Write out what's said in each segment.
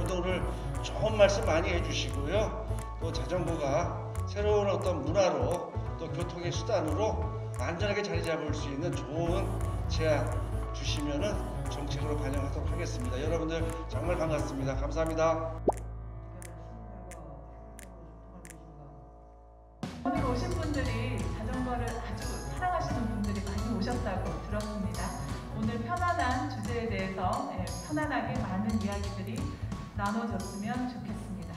인도를 좋은 말씀 많이 해주시고요. 또 자전거가 새로운 어떤 문화로 또 교통의 수단으로 안전하게 자리 잡을 수 있는 좋은 제안 주시면은 정책으로 반영하도록 하겠습니다. 여러분들 정말 반갑습니다. 감사합니다. 오늘 오신 분들이 자전거를 아주 사랑하시는 분들이 많이 오셨다고 들었습니다. 오늘 편안한 주제에 대해서 예, 편안하게 많은 이야기들이 나눠졌으면 좋겠습니다.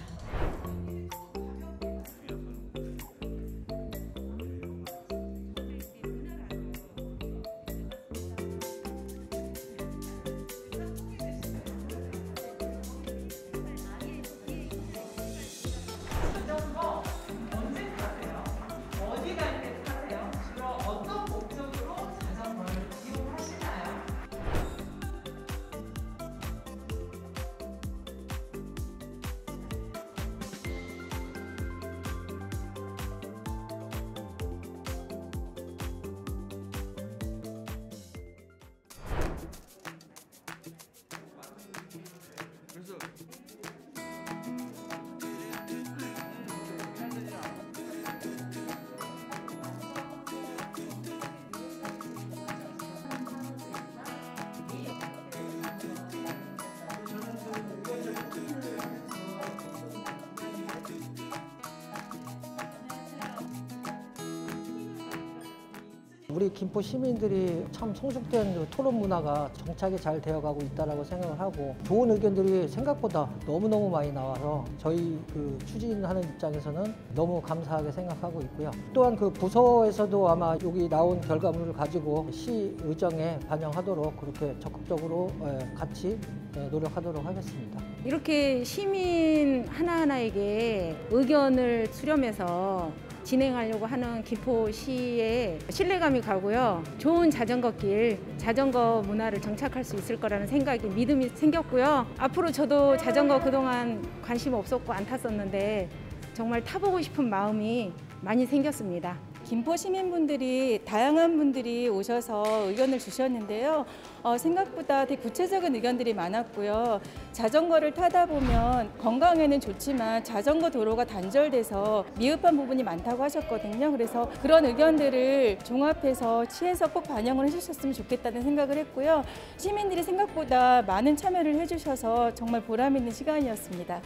우리 김포 시민들이 참 성숙된 그 토론 문화가 정착이 잘 되어가고 있다라고 생각을 하고 좋은 의견들이 생각보다 너무너무 많이 나와서 저희 그 추진하는 입장에서는 너무 감사하게 생각하고 있고요. 또한 그 부서에서도 아마 여기 나온 결과물을 가지고 시 의정에 반영하도록 그렇게 적극적으로 예, 같이 예, 노력하도록 하겠습니다. 이렇게 시민 하나하나에게 의견을 수렴해서 진행하려고 하는 김포시에 신뢰감이 가고요. 좋은 자전거길, 자전거 문화를 정착할 수 있을 거라는 생각이 믿음이 생겼고요. 앞으로 저도 자전거 그동안 관심 없었고 안 탔었는데 정말 타보고 싶은 마음이 많이 생겼습니다. 김포 시민분들이 다양한 분들이 오셔서 의견을 주셨는데요. 어, 생각보다 되게 구체적인 의견들이 많았고요. 자전거를 타다 보면 건강에는 좋지만 자전거 도로가 단절돼서 미흡한 부분이 많다고 하셨거든요. 그래서 그런 의견들을 종합해서 시에서 꼭 반영을 해주셨으면 좋겠다는 생각을 했고요. 시민들이 생각보다 많은 참여를 해주셔서 정말 보람 있는 시간이었습니다.